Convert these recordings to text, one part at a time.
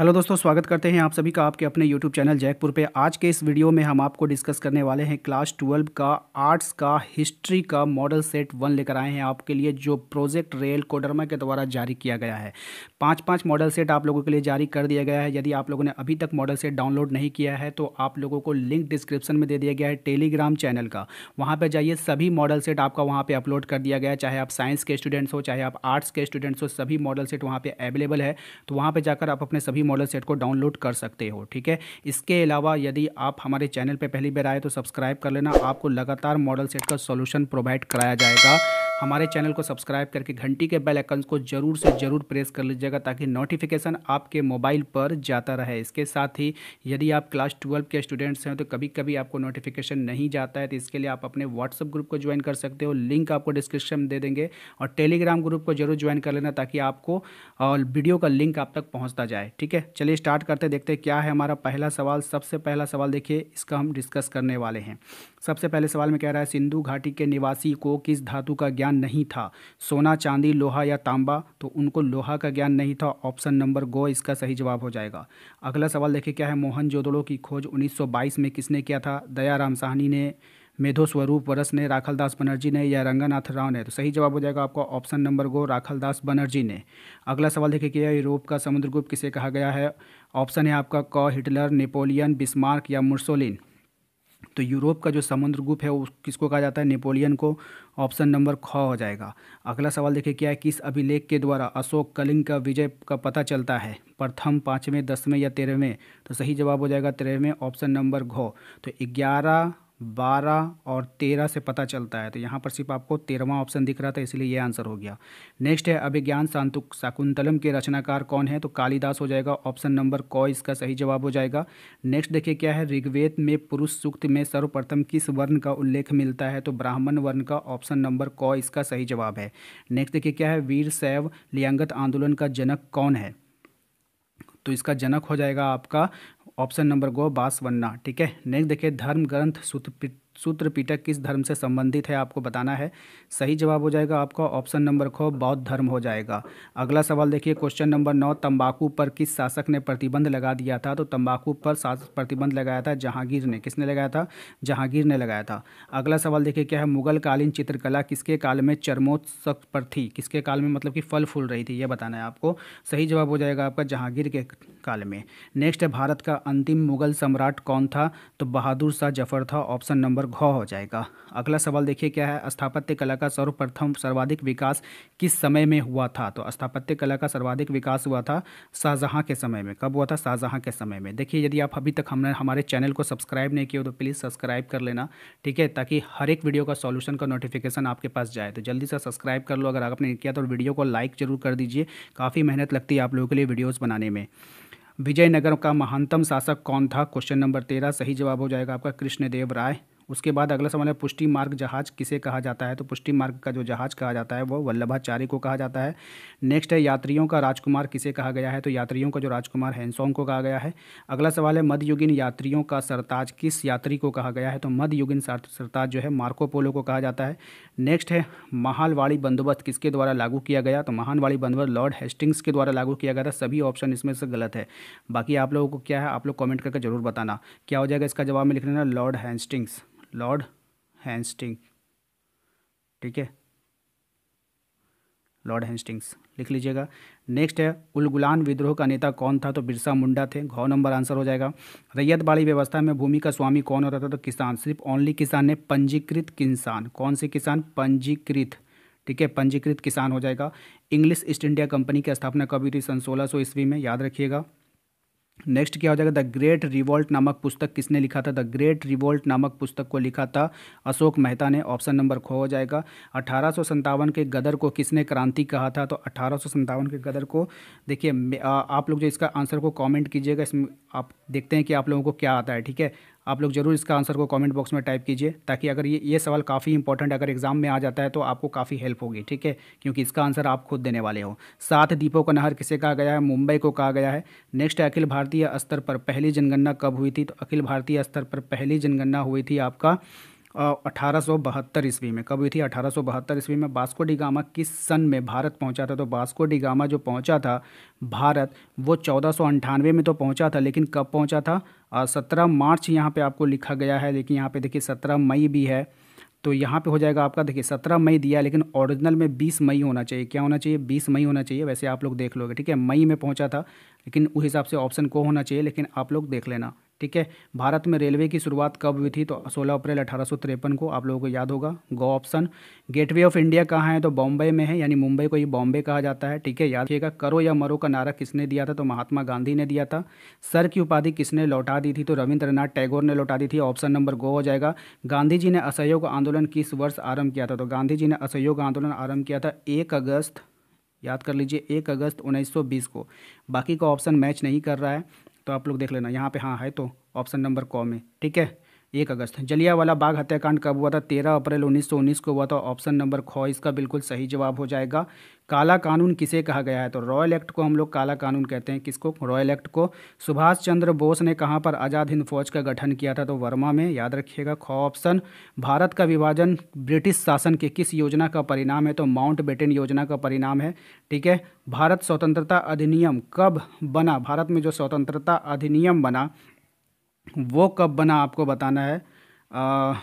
Hello दोस्तों, स्वागत करते हैं आप सभी का आपके अपने यूट्यूब चैनल जयपुर पे। आज के इस वीडियो में हम आपको डिस्कस करने वाले हैं क्लास ट्वेल्व का आर्ट्स का हिस्ट्री का मॉडल सेट वन लेकर आए हैं आपके लिए, जो प्रोजेक्ट रेल कोडरमा के द्वारा जारी किया गया है। पाँच पाँच मॉडल सेट आप लोगों के लिए जारी कर दिया गया है। यदि आप लोगों ने अभी तक मॉडल सेट डाउनलोड नहीं किया है तो आप लोगों को लिंक डिस्क्रिप्शन में दे दिया गया है टेलीग्राम चैनल का। वहाँ पर जाइए, सभी मॉडल सेट आपका वहाँ पर अपलोड कर दिया गया चाहे आप साइंस के स्टूडेंट्स हो, चाहे आप आर्ट्स के स्टूडेंट्स हो, सभी मॉडल सेट वहाँ पर अवेलेबल है। तो वहाँ पर जाकर आप अपने सभी मॉडल सेट को डाउनलोड कर सकते हो, ठीक है? इसके अलावा यदि आप हमारे चैनल पर पहली बार आए तो सब्सक्राइब कर लेना। आपको लगातार मॉडल सेट का सोल्यूशन प्रोवाइड कराया जाएगा। हमारे चैनल को सब्सक्राइब करके घंटी के बेल आइकन को ज़रूर से ज़रूर प्रेस कर लीजिएगा ताकि नोटिफिकेशन आपके मोबाइल पर जाता रहे। इसके साथ ही, यदि आप क्लास ट्वेल्व के स्टूडेंट्स हैं तो कभी कभी आपको नोटिफिकेशन नहीं जाता है तो इसके लिए आप अपने व्हाट्सअप ग्रुप को ज्वाइन कर सकते हो। लिंक आपको डिस्क्रिप्शन दे देंगे। और टेलीग्राम ग्रुप को ज़रूर ज्वाइन कर लेना ताकि आपको वीडियो का लिंक आप तक पहुँचता जाए। ठीक है? चलिए स्टार्ट करते देखते क्या है हमारा पहला सवाल। सबसे पहला सवाल देखिए, इसका हम डिस्कस करने वाले हैं। सबसे पहले सवाल में कह रहा है, सिंधु घाटी के निवासी को किस धातु का ज्ञान नहीं था। सोना, चांदी, लोहा या तांबा तो उनको लोहा का ज्ञान नहीं था। ऑप्शन नंबर गो, इसका सही जवाब हो जाएगा। अगला सवाल देखिए, क्या है? मोहन जोदड़ो की खोज 1922 में किसने किया था? दयाराम साहनी ने, मेधो स्वरूप वरस ने राखलदास बनर्जी ने या रंगानाथ राव ने? तो सही जवाब हो जाएगा आपका ऑप्शन नंबर गो, राखल दास बनर्जी ने। अगला सवाल देखिए, क्या यूरोप का समुद्रगुप्त किसे कहा गया है? ऑप्शन है आपका क, हिटलर, नेपोलियन, बिस्मार्क या मुर्सोलिन? तो यूरोप का जो समुद्र गुप्त है, वो किसको कहा जाता है? नेपोलियन को। ऑप्शन नंबर ख हो जाएगा। अगला सवाल देखिए, क्या है किस अभिलेख के द्वारा अशोक कलिंग का विजय का पता चलता है? प्रथम, पाँचवें, दसवें या तेरहवें? तो सही जवाब हो जाएगा तेरहवें, ऑप्शन नंबर घ। तो ग्यारह बारह और तेरह से पता चलता है। तो यहाँ पर सिर्फ़ आपको तेरहवा ऑप्शन दिख रहा था, इसलिए ये आंसर हो गया। नेक्स्ट है अभिज्ञान शांतुक शाकुंतलम के रचनाकार कौन है? तो कालिदास हो जाएगा ऑप्शन नंबर क, इसका सही जवाब हो जाएगा। नेक्स्ट देखिए क्या है, ऋग्वेद में पुरुष सूक्त में सर्वप्रथम किस वर्ण का उल्लेख मिलता है? तो ब्राह्मण वर्ण का ऑप्शन नंबर क, इसका सही जवाब है। नेक्स्ट देखिए क्या है, वीर, शैव, लियांगत आंदोलन का जनक कौन है? तो इसका जनक हो जाएगा आपका ऑप्शन नंबर गो बासवन्ना ठीक है? नेक्स्ट देखिए धर्म ग्रंथ सूत्र सूत्र पीटक किस धर्म से संबंधित है आपको बताना है। सही जवाब हो जाएगा आपका ऑप्शन नंबर खो, बौद्ध धर्म हो जाएगा। अगला सवाल देखिए, क्वेश्चन नंबर नौ, तंबाकू पर किस शासक ने प्रतिबंध लगा दिया था? तो तंबाकू पर शासक प्रतिबंध लगाया था जहांगीर ने। किसने लगाया था? जहांगीर ने लगाया था। अगला सवाल देखिए, क्या है मुगल कालीन चित्रकला किसके काल में चरमोत्सव पर थी? किसके काल में? मतलब कि फल फूल रही थी यह बताना है आपको। सही जवाब हो जाएगा आपका जहांगीर के काल में। नेक्स्ट है भारत का अंतिम मुगल सम्राट कौन था? तो बहादुर शाह ज़फ़र था, ऑप्शन नंबर घ हो जाएगा। अगला सवाल देखिए क्या है? स्थापत्य कला का सर्वप्रथम सर्वाधिक विकास किस समय में हुआ था? तो स्थापत्य कला का सर्वाधिक विकास हुआ था शाहजहाँ के समय में। कब हुआ था? शाहजहाँ के समय में। देखिए, यदि आप अभी तक हमने हमारे चैनल को सब्सक्राइब नहीं किया तो प्लीज़ सब्सक्राइब कर लेना, ठीक है? ताकि हर एक वीडियो का सॉल्यूशन का नोटिफिकेशन आपके पास जाए। तो जल्दी से सब्सक्राइब कर लो। अगर आपने किया तो वीडियो को लाइक ज़रूर कर दीजिए। काफ़ी मेहनत लगती है आप लोगों के लिए वीडियोज़ बनाने में। विजयनगर का महानतम शासक कौन था? क्वेश्चन नंबर तेरह। सही जवाब हो जाएगा आपका कृष्णदेव राय। उसके बाद अगला सवाल है, पुष्टि मार्ग जहाज़ किसे कहा जाता है? तो पुष्टि मार्ग का जो जहाज़ कहा जाता है, वो वल्लभाचार्य को कहा जाता है। नेक्स्ट है, यात्रियों का राजकुमार किसे कहा गया है? तो यात्रियों का जो राजकुमार हैंसोंग को कहा गया है। अगला सवाल है, मध्ययुगीन यात्रियों का सरताज किस यात्री को कहा गया है? तो मध्ययुगीन सरताज जो है, मार्को पोलो को कहा जाता है। नेक्स्ट है महालवाड़ी बंदोबस्त किसके द्वारा लागू किया गया? तो महानवाड़ी बंदोबस्त लॉर्ड हेस्टिंग्स के द्वारा लागू किया गया था। सभी ऑप्शन इसमें से गलत है। बाकी आप लोगों को क्या है, आप लोग कमेंट करके ज़रूर बताना। क्या हो जाएगा इसका जवाब में लिख लेना, लॉर्ड हेस्टिंग्स। लॉर्ड हैंस्टिंग। ठीक है? लॉर्ड हैंस्टिंग्स, लिख लीजिएगा। नेक्स्ट है, उलगुलान विद्रोह का नेता कौन था? तो बिरसा मुंडा थे। घौ नंबर आंसर हो जाएगा। रैयत बाड़ी व्यवस्था में भूमि का स्वामी कौन होता था? तो किसान, सिर्फ़ ओनली किसान ने, पंजीकृत किसान। कौन से किसान? पंजीकृत। ठीक है, पंजीकृत किसान हो जाएगा। इंग्लिश ईस्ट इंडिया कंपनी की स्थापना कब हुई थी? सन सोलह ईस्वी में, याद रखिएगा। नेक्स्ट क्या हो जाएगा? द ग्रेट रिवोल्ट नामक पुस्तक किसने लिखा था? द ग्रेट रिवोल्ट नामक पुस्तक को लिखा था अशोक मेहता ने। ऑप्शन नंबर खो हो जाएगा। अठारह के गदर को किसने क्रांति कहा था? तो अठारह के गदर को देखिए आप लोग जो इसका आंसर को कमेंट कीजिएगा, इसमें आप देखते हैं कि आप लोगों को क्या आता है, ठीक है? आप लोग ज़रूर इसका आंसर को कमेंट बॉक्स में टाइप कीजिए, ताकि अगर ये ये सवाल काफ़ी इंपॉर्टेंट अगर एग्ज़ाम में आ जाता है तो आपको काफ़ी हेल्प होगी, ठीक है? क्योंकि इसका आंसर आप खुद देने वाले हो। सात दीपों का नहर किसे कहा गया है? मुंबई को कहा गया है। नेक्स्ट अखिल भारतीय स्तर पर पहली जनगणना कब हुई थी? तो अखिल भारतीय स्तर पर पहली जनगणना हुई थी आपका अठारह सौ बहत्तर ईस्वी में। कब हुई थी? अठारह सौ बहत्तर ईस्वी में बास्को डिगामा किस सन में भारत पहुँचा था? तो बास्को डिगामा जो पहुँचा था, भारत, वो चौदह में तो पहुँचा था, लेकिन कब पहुँचा था? सत्रह मार्च यहाँ पे आपको लिखा गया है, लेकिन यहाँ पे देखिए सत्रह मई भी है तो यहाँ पे हो जाएगा आपका, देखिए सत्रह मई दिया, लेकिन ओरिजिनल में बीस मई होना चाहिए। क्या होना चाहिए? बीस मई होना चाहिए, वैसे आप लोग देख लोगे, ठीक है? मई में पहुँचा था, लेकिन उस हिसाब से ऑप्शन को होना चाहिए, लेकिन आप लोग देख लेना। ठीक है? भारत में रेलवे की शुरुआत कब हुई थी? तो 16 अप्रैल अठारह सौ तिरपन को आप लोगों को याद होगा। गो ऑप्शन गेटवे ऑफ़ इंडिया कहाँ है? तो बॉम्बे में है, यानी मुंबई को ही बॉम्बे कहा जाता है, ठीक है? याद रखिएगा, करो या मरो का नारा किसने दिया था? तो महात्मा गांधी ने दिया था। सर की उपाधि किसने लौटा दी थी? तो रविंद्रनाथ टैगोर ने लौटा दी थी। ऑप्शन नंबर गो हो जाएगा। गांधी जी ने असहयोग आंदोलन किस वर्ष आरंभ किया था? तो गांधी जी ने असहयोग आंदोलन आरंभ किया था एक अगस्त, याद कर लीजिए, एक अगस्त 1920 को। बाकी का ऑप्शन मैच नहीं कर रहा है। तो आप लोग देख लेना। यहाँ पे हाँ है तो ऑप्शन नंबर कॉ में। ठीक है? एक अगस्त। जलियावाला बाग हत्याकांड कब हुआ था? तेरह अप्रैल 1919 को हुआ था। ऑप्शन नंबर ख, इसका बिल्कुल सही जवाब हो जाएगा। काला कानून किसे कहा गया है? तो रॉयल एक्ट को हम लोग काला कानून कहते हैं। किसको? रॉयल एक्ट को। सुभाष चंद्र बोस ने कहाँ पर आज़ाद हिंद फौज का गठन किया था? तो वर्मा में, याद रखिएगा, ख ऑप्शन, भारत का विभाजन ब्रिटिश शासन के किस योजना का परिणाम है? तो माउंट बेटन योजना का परिणाम है। ठीक है? भारत स्वतंत्रता अधिनियम कब बना? भारत में जो स्वतंत्रता अधिनियम बना वो कब बना आपको बताना है? आ,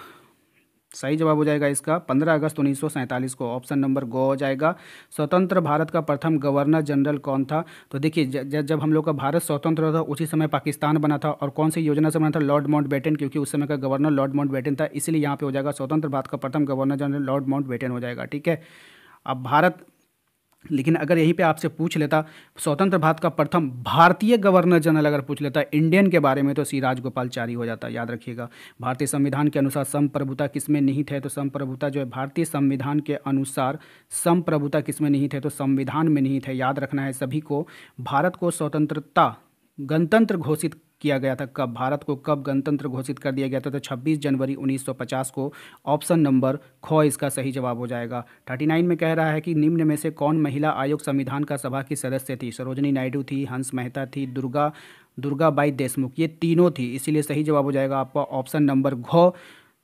सही जवाब हो जाएगा इसका। पंद्रह अगस्त उन्नीस सौ सैंतालीस को ऑप्शन नंबर गो हो जाएगा। स्वतंत्र भारत का प्रथम गवर्नर जनरल कौन था? तो देखिए जब हम लोग का भारत स्वतंत्र था उसी समय पाकिस्तान बना था और कौन सी योजना से बना था? लॉर्ड माउंट बेटन क्योंकि उस समय का गवर्नर लॉर्ड माउंट बेटन था इसलिए यहाँ पे हो जाएगा स्वतंत्र भारत का प्रथम governor general Lord Mountbatten हो जाएगा ठीक है? अब भारत लेकिन अगर यहीं पे आपसे पूछ लेता, स्वतंत्र भारत का प्रथम भारतीय गवर्नर जनरल अगर पूछ लेता इंडियन के बारे में तो सी राजगोपालचारी हो जाता, याद रखिएगा। भारतीय संविधान के अनुसार संप्रभुता किसमें निहित है तो संप्रभुता जो है भारतीय संविधान के अनुसार संप्रभुता किसमें निहित है तो संविधान में नहीं थे। याद रखना है सभी को, भारत को स्वतंत्रता गणतंत्र घोषित किया गया था। कब भारत को कब गणतंत्र घोषित कर दिया गया था तो 26 जनवरी 1950 को ऑप्शन नंबर ख इसका सही जवाब हो जाएगा। 39 में कह रहा है कि निम्न में से कौन महिला आयोग संविधान का सभा की सदस्य थी? सरोजनी नायडू थी, हंस मेहता थी, दुर्गा दुर्गा बाई देशमुख, ये तीनों थी, इसीलिए सही जवाब हो जाएगा आपका ऑप्शन नंबर घ।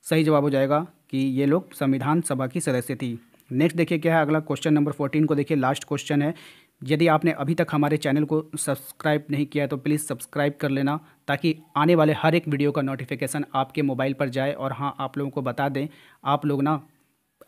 सही जवाब हो जाएगा कि ये लोग संविधान सभा की सदस्य थी। नेक्स्ट देखिए क्या है, अगला क्वेश्चन नंबर फोर्टीन को देखिए, लास्ट क्वेश्चन है। यदि आपने अभी तक हमारे चैनल को सब्सक्राइब नहीं किया तो प्लीज़ सब्सक्राइब कर लेना ताकि आने वाले हर एक वीडियो का नोटिफिकेशन आपके मोबाइल पर जाए। और हाँ आप लोगों को बता दें, आप लोग ना,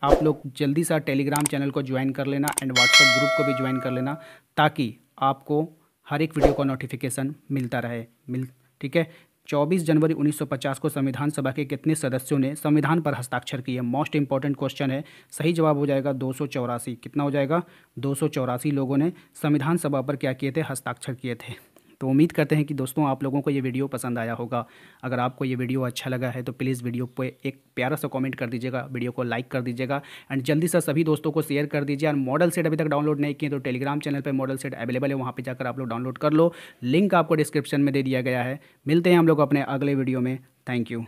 आप लोग जल्दी सा टेलीग्राम चैनल को ज्वाइन कर लेना एंड व्हाट्सएप ग्रुप को भी ज्वाइन कर लेना ताकि आपको हर एक वीडियो का नोटिफिकेशन मिलता रहे। मिल, ठीक है? 24 जनवरी 1950 को संविधान सभा के कितने सदस्यों ने संविधान पर हस्ताक्षर किए? मोस्ट इंपॉर्टेंट क्वेश्चन है। सही जवाब हो जाएगा दो सौ चौरासी। कितना हो जाएगा? दो सौ चौरासी लोगों ने संविधान सभा पर क्या किए थे? हस्ताक्षर किए थे। तो उम्मीद करते हैं कि दोस्तों आप लोगों को ये वीडियो पसंद आया होगा। अगर आपको ये वीडियो अच्छा लगा है तो प्लीज़ वीडियो पे एक प्यारा सा कमेंट कर दीजिएगा, वीडियो को लाइक कर दीजिएगा एंड जल्दी से सभी दोस्तों को शेयर कर दीजिए और मॉडल सेट अभी तक डाउनलोड नहीं किए तो टेलीग्राम चैनल पर मॉडल सेट अवेलेबल है, वहाँ पर जाकर आप लोग डाउनलोड कर लो। लिंक आपको डिस्क्रिप्शन में दे दिया गया है। मिलते हैं हम लोग अपने अगले वीडियो में। Thank you.